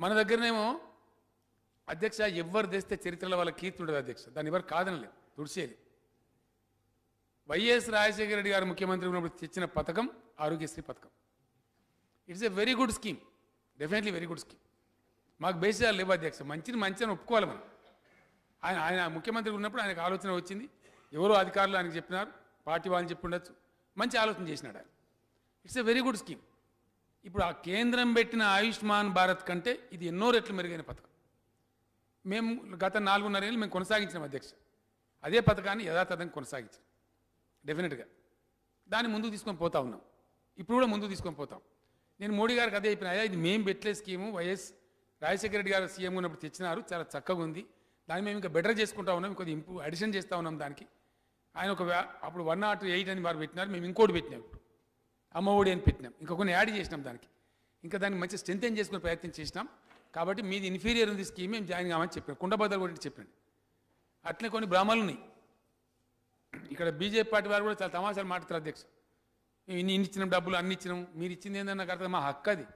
మన దగ్గరనేమో అధ్యక్ష ఎవరు తెస్తే చరిత్రలో వాళ్ళ కీర్తి ఉండదు అధ్యక్ష. దాన్ని ఎవరు కాదనలేదు తుడిచేది వైఎస్ రాజశేఖర రెడ్డి గారు ముఖ్యమంత్రి ఉన్నప్పుడు తెచ్చిన పథకం ఆరోగ్యశ్రీ పథకం. It's a very good scheme definitely very good scheme. మాకు బేసిసాలు లేవు అధ్యక్ష మంచిని మంచిని ఒప్పుకోవాలి మనం. ఆయన ఆయన ముఖ్యమంత్రి ఉన్నప్పుడు ఆయనకు ఆలోచన వచ్చింది ఎవరో అధికారులు ఆయనకు చెప్పినారు పార్టీ వాళ్ళని చెప్పి ఉండొచ్చు మంచి ఆలోచన చేసినాడు ఆయన. It's a very good scheme. ఇప్పుడు ఆ కేంద్రం పెట్టిన ఆయుష్మాన్ భారత్ కంటే ఇది ఎన్నో రెట్లు మెరుగైన పథకం. మేము గత నాలుగున్నర ఏళ్ళు మేము కొనసాగించినాం అధ్యక్ష. అదే పథకాన్ని యథాతథంగా కొనసాగించాం డెఫినెట్గా దాన్ని ముందుకు తీసుకొని పోతా ఉన్నాం. ఇప్పుడు కూడా ముందుకు తీసుకొని పోతాం. నేను మోడీ గారికి అదే చెప్పిన అయ్యా ఇది మేము పెట్టలే స్కీము వైఎస్ రాజశేఖర రెడ్డి గారు సీఎం ఉన్నప్పుడు తెచ్చినారు చాలా చక్కగా ఉంది. దాన్ని మేము ఇంకా బెటర్ చేసుకుంటా ఉన్నాం కొద్దిగా ఇంప్రూవ్ అడిషన్ చేస్తూ ఉన్నాం దానికి. ఆయన ఒక అప్పుడు వన్ నాట్ ఎయిట్ అని వారు పెట్టినారు మేము ఇంకోటి పెట్టినాం. ఇప్పుడు అమ్మ ఒడి అని పెట్టినాం. ఇంకా కొన్ని యాడ్ చేసినాం దానికి. ఇంకా దాన్ని మంచి స్ట్రెంత్ చేసుకునే ప్రయత్నం చేసినాం. కాబట్టి మీది ఇన్ఫీరియర్ ఉంది స్కీమ్ మేము జాయిన్ కామని చెప్పాను కుండబద్దలు గురించి చెప్పండి. అట్లే కొన్ని బ్రాహ్మణులు ఉన్నాయి. ఇక్కడ బీజేపీ పార్టీ వారు కూడా చాలా తమాషాలు మాట్లాడతారు అధ్యక్ష మేము ఇన్ని ఇచ్చినాం డబ్బులు అన్ని ఇచ్చినాం. మీరు ఇచ్చింది ఏంటన్నా నాకు అర్థం మా హక్కు అది.